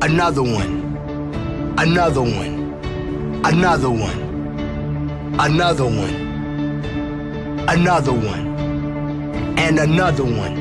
Another one. Another one. Another one. Another one. Another one. And another one.